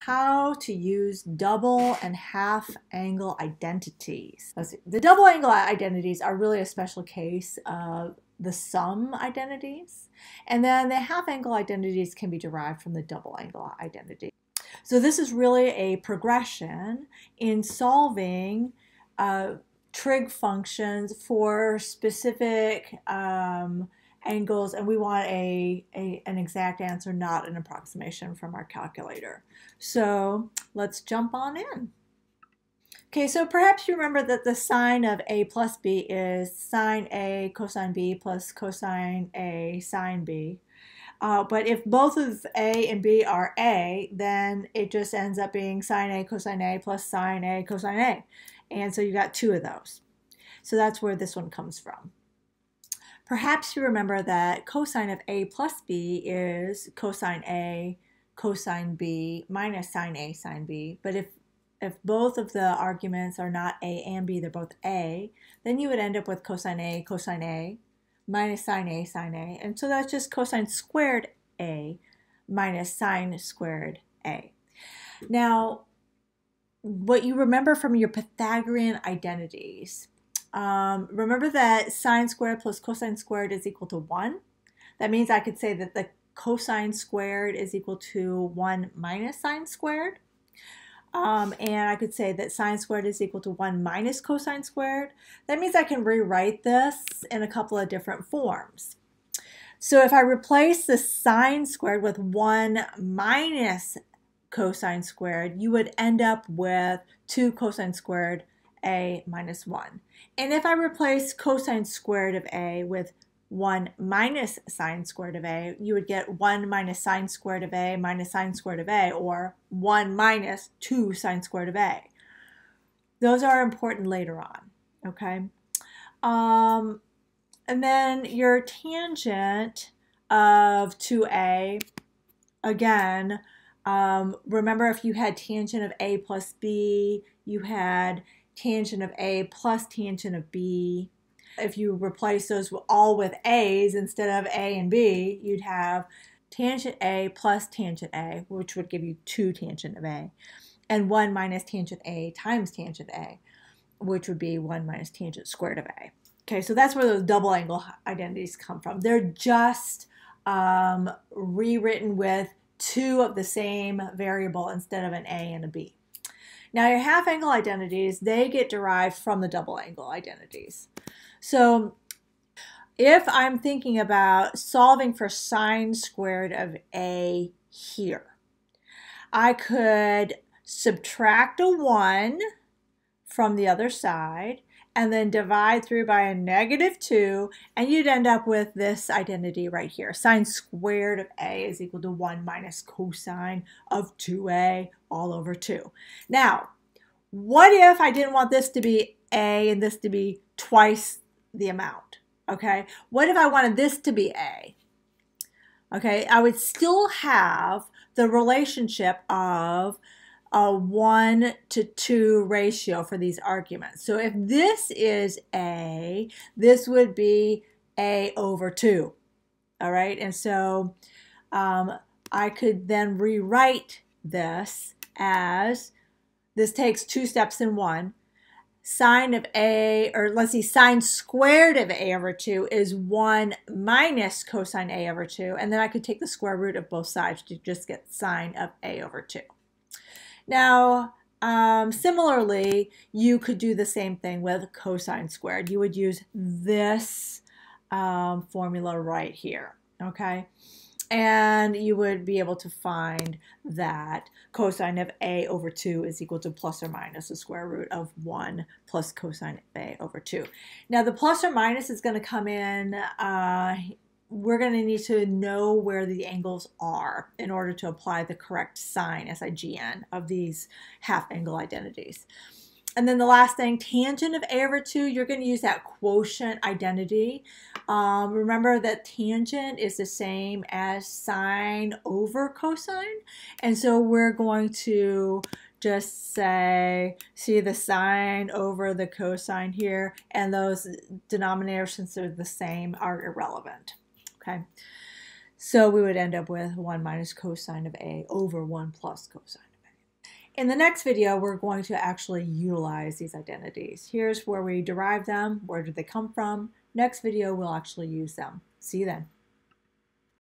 how to use double and half angle identities. The double angle identities are really a special case of the sum identities, and then the half angle identities can be derived from the double angle identity. So this is really a progression in solving uh, trig functions for specific um, angles and we want a, a, an exact answer, not an approximation from our calculator. So let's jump on in. Okay, so perhaps you remember that the sine of a plus b is sine a cosine b plus cosine a sine b. Uh, but if both of a and b are a, then it just ends up being sine a cosine a plus sine a cosine a. And so you got two of those. So that's where this one comes from. Perhaps you remember that cosine of a plus b is cosine a cosine b minus sine a sine b. But if, if both of the arguments are not a and b, they're both a, then you would end up with cosine a cosine a minus sine a sine a. And so that's just cosine squared a minus sine squared a. Now, what you remember from your Pythagorean identities um, remember that sine squared plus cosine squared is equal to 1. That means I could say that the cosine squared is equal to 1 minus sine squared. Um, and I could say that sine squared is equal to 1 minus cosine squared. That means I can rewrite this in a couple of different forms. So if I replace the sine squared with 1 minus cosine squared, you would end up with 2 cosine squared a minus 1. And if I replace cosine squared of a with 1 minus sine squared of a, you would get 1 minus sine squared of a minus sine squared of a, or 1 minus 2 sine squared of a. Those are important later on, okay? Um, and then your tangent of 2a, again, um, remember if you had tangent of a plus b, you had tangent of A plus tangent of B. If you replace those all with A's instead of A and B, you'd have tangent A plus tangent A, which would give you 2 tangent of A, and 1 minus tangent A times tangent A, which would be 1 minus tangent squared of A. Okay, so that's where those double angle identities come from. They're just um, rewritten with two of the same variable instead of an A and a B. Now your half angle identities, they get derived from the double angle identities. So if I'm thinking about solving for sine squared of A here, I could subtract a 1 from the other side and then divide through by a negative 2, and you'd end up with this identity right here. Sine squared of a is equal to 1 minus cosine of 2a all over 2. Now, what if I didn't want this to be a and this to be twice the amount? Okay, what if I wanted this to be a? Okay, I would still have the relationship of a 1 to 2 ratio for these arguments. So if this is A, this would be A over 2. All right, and so um, I could then rewrite this as, this takes two steps in one, sine of a, or let's see, sine squared of a over 2 is 1 minus cosine a over 2. And then I could take the square root of both sides to just get sine of a over 2. Now, um, similarly, you could do the same thing with cosine squared. You would use this um, formula right here, okay? And you would be able to find that cosine of a over 2 is equal to plus or minus the square root of 1 plus cosine of a over 2. Now, the plus or minus is going to come in uh, we're going to need to know where the angles are in order to apply the correct sign, SIGN, of these half angle identities. And then the last thing, tangent of a over 2, you're going to use that quotient identity. Um, remember that tangent is the same as sine over cosine. And so we're going to just say, see the sine over the cosine here, and those denominators, since they're the same, are irrelevant okay? So we would end up with 1 minus cosine of A over 1 plus cosine of A. In the next video, we're going to actually utilize these identities. Here's where we derive them, where did they come from. Next video, we'll actually use them. See you then.